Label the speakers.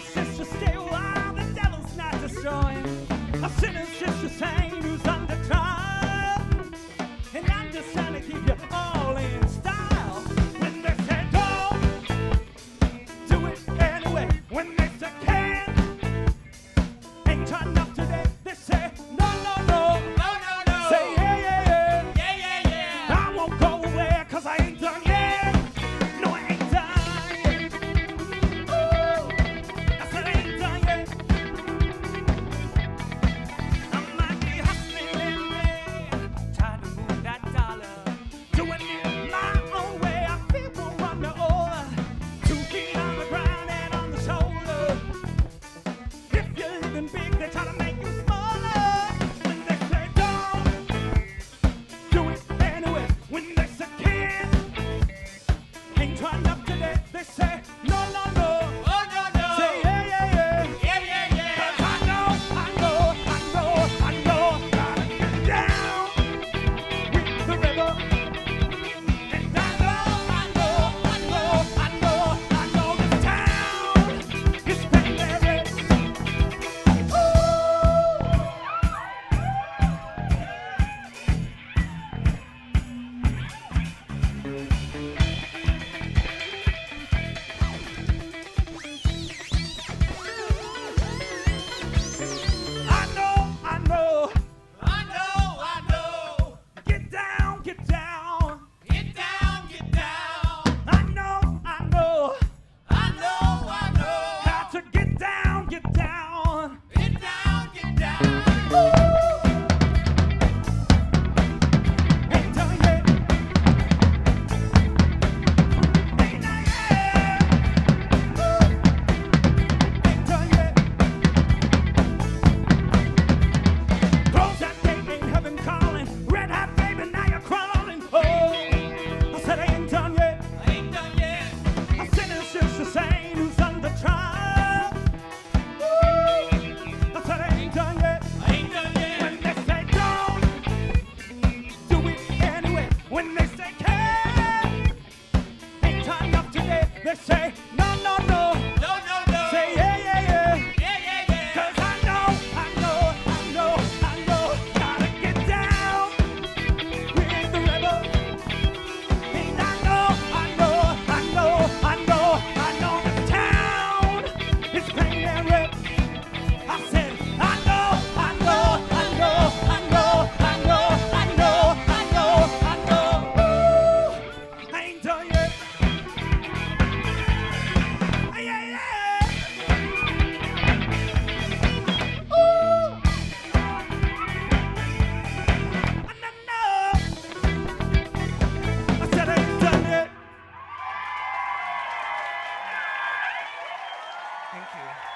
Speaker 1: sister, stay alive. The
Speaker 2: devil's not destroying.
Speaker 1: A sinner's just the same. Today. They say Thank you.